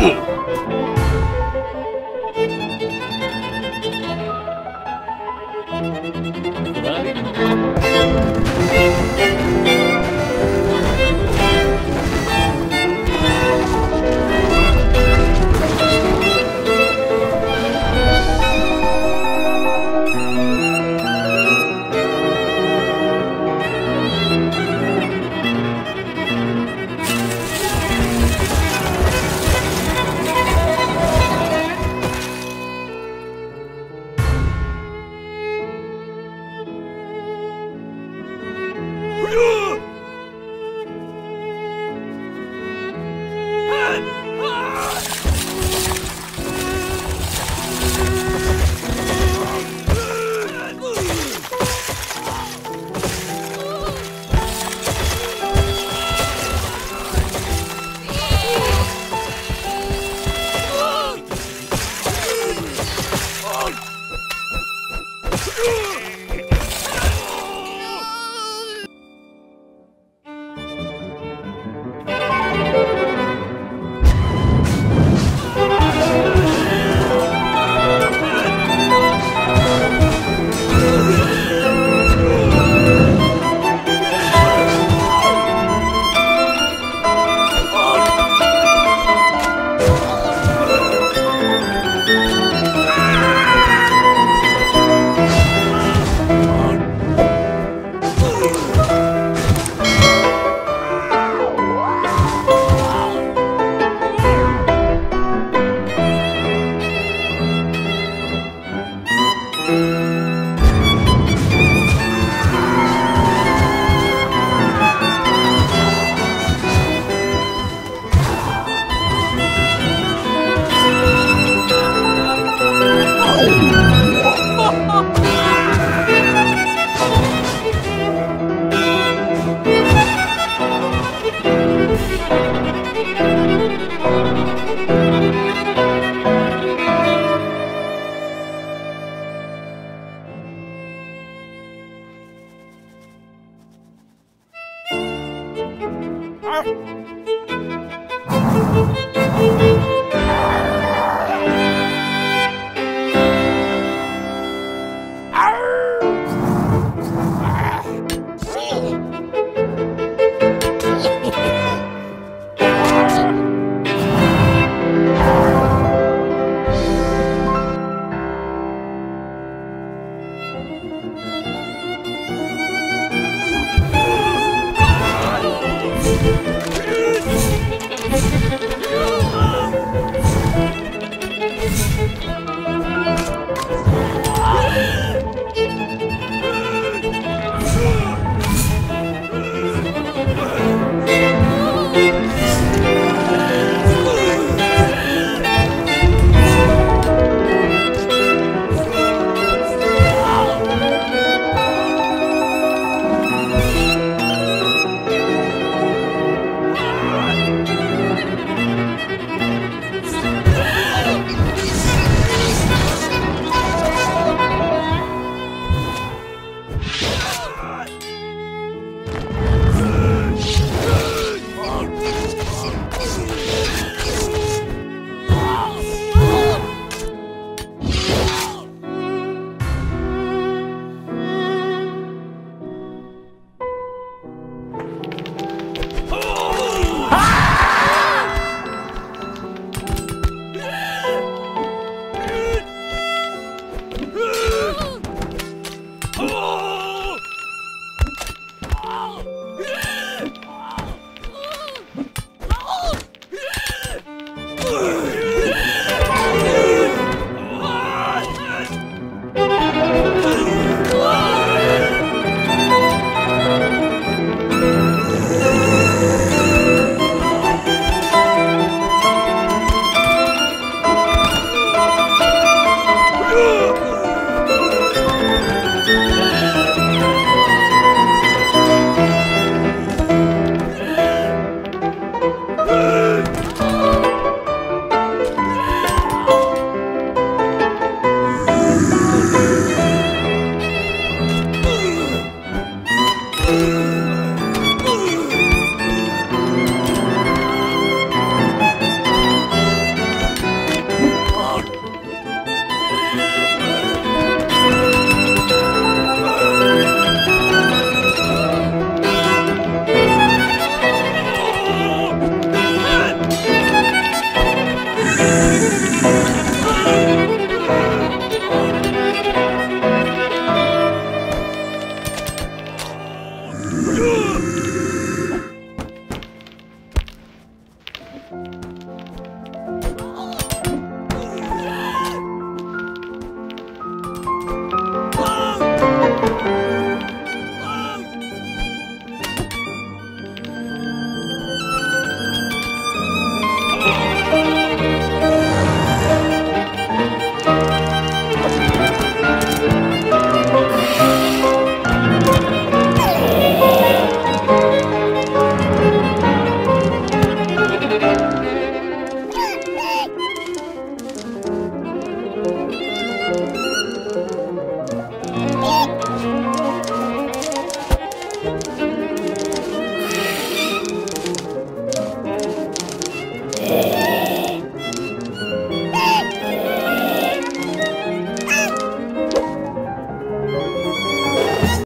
Cool! Ah.